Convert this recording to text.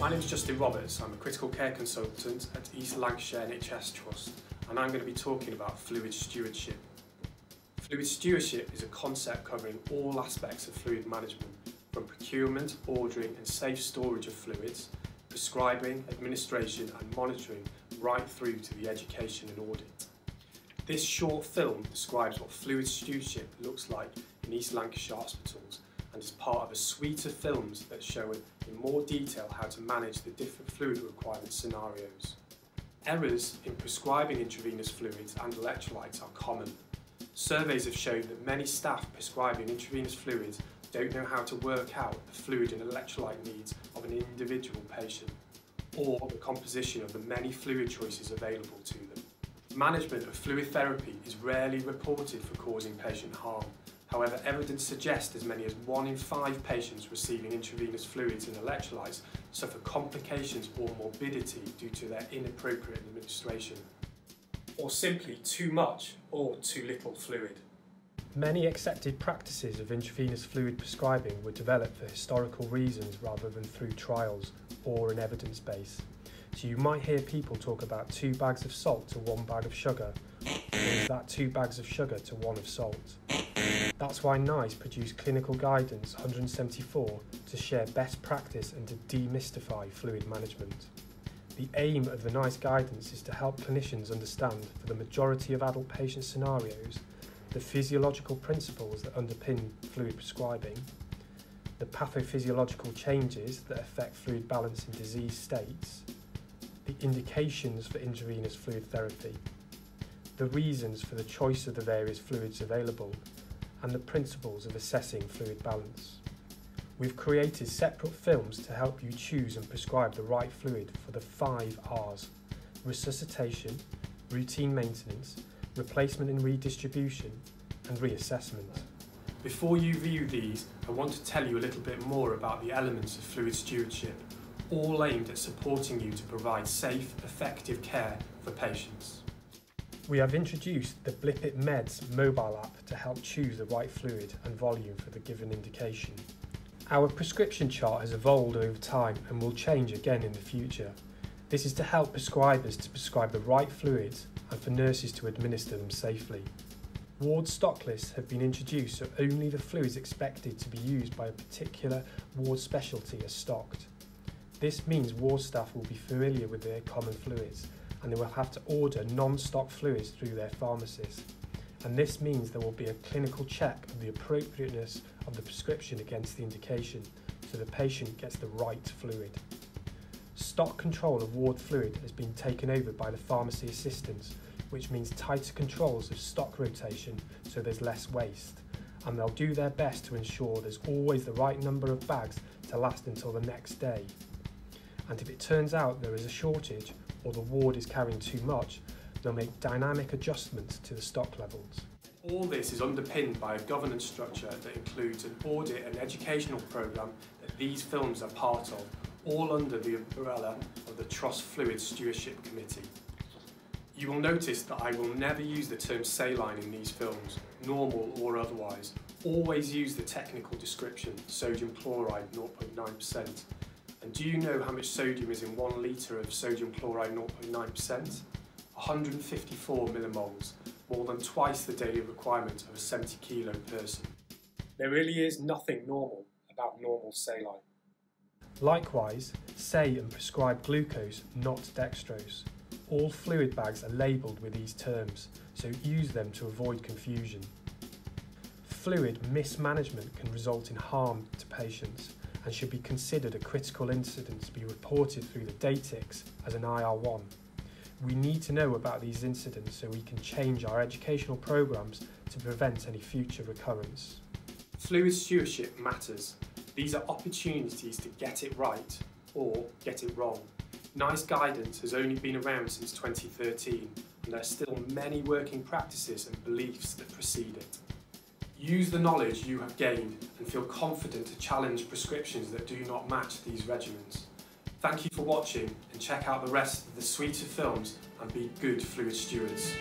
My name is Justin Roberts. I'm a critical care consultant at East Lancashire NHS Trust and I'm going to be talking about fluid stewardship. Fluid stewardship is a concept covering all aspects of fluid management from procurement, ordering and safe storage of fluids, prescribing, administration and monitoring right through to the education and audit. This short film describes what fluid stewardship looks like in East Lancashire hospitals and is part of a suite of films that show in more detail how to manage the different fluid requirement scenarios. Errors in prescribing intravenous fluids and electrolytes are common. Surveys have shown that many staff prescribing intravenous fluids don't know how to work out the fluid and electrolyte needs of an individual patient or the composition of the many fluid choices available to them. Management of fluid therapy is rarely reported for causing patient harm However, evidence suggests as many as one in five patients receiving intravenous fluids and electrolytes suffer complications or morbidity due to their inappropriate administration, or simply too much or too little fluid. Many accepted practices of intravenous fluid prescribing were developed for historical reasons rather than through trials or an evidence base. So you might hear people talk about two bags of salt to one bag of sugar, or that two bags of sugar to one of salt? That's why NICE produced Clinical Guidance 174 to share best practice and to demystify fluid management. The aim of the NICE guidance is to help clinicians understand, for the majority of adult patient scenarios, the physiological principles that underpin fluid prescribing, the pathophysiological changes that affect fluid balance in disease states, the indications for intravenous fluid therapy, the reasons for the choice of the various fluids available, and the principles of assessing fluid balance. We've created separate films to help you choose and prescribe the right fluid for the five R's resuscitation, routine maintenance, replacement and redistribution, and reassessment. Before you view these, I want to tell you a little bit more about the elements of fluid stewardship, all aimed at supporting you to provide safe, effective care for patients. We have introduced the Blippit Meds mobile app to help choose the right fluid and volume for the given indication. Our prescription chart has evolved over time and will change again in the future. This is to help prescribers to prescribe the right fluids and for nurses to administer them safely. Ward stock lists have been introduced so only the fluids expected to be used by a particular ward specialty are stocked. This means ward staff will be familiar with their common fluids and they will have to order non-stock fluids through their pharmacist. And this means there will be a clinical check of the appropriateness of the prescription against the indication so the patient gets the right fluid. Stock control of ward fluid has been taken over by the pharmacy assistants, which means tighter controls of stock rotation so there's less waste. And they'll do their best to ensure there's always the right number of bags to last until the next day. And if it turns out there is a shortage or the ward is carrying too much, they'll make dynamic adjustments to the stock levels. All this is underpinned by a governance structure that includes an audit and educational programme that these films are part of, all under the umbrella of the Trust Fluid Stewardship Committee. You will notice that I will never use the term saline in these films, normal or otherwise. Always use the technical description, sodium chloride 0.9%, and do you know how much sodium is in one litre of sodium chloride 0.9%? 154 millimoles, more than twice the daily requirement of a 70 kilo person. There really is nothing normal about normal saline. Likewise, say and prescribe glucose, not dextrose. All fluid bags are labelled with these terms, so use them to avoid confusion. Fluid mismanagement can result in harm to patients, and should be considered a critical incident to be reported through the DATIX as an IR1. We need to know about these incidents so we can change our educational programmes to prevent any future recurrence. Fluid stewardship matters. These are opportunities to get it right or get it wrong. NICE guidance has only been around since 2013 and there are still many working practices and beliefs that precede it. Use the knowledge you have gained and feel confident to challenge prescriptions that do not match these regimens. Thank you for watching and check out the rest of the suite of films and be good fluid stewards.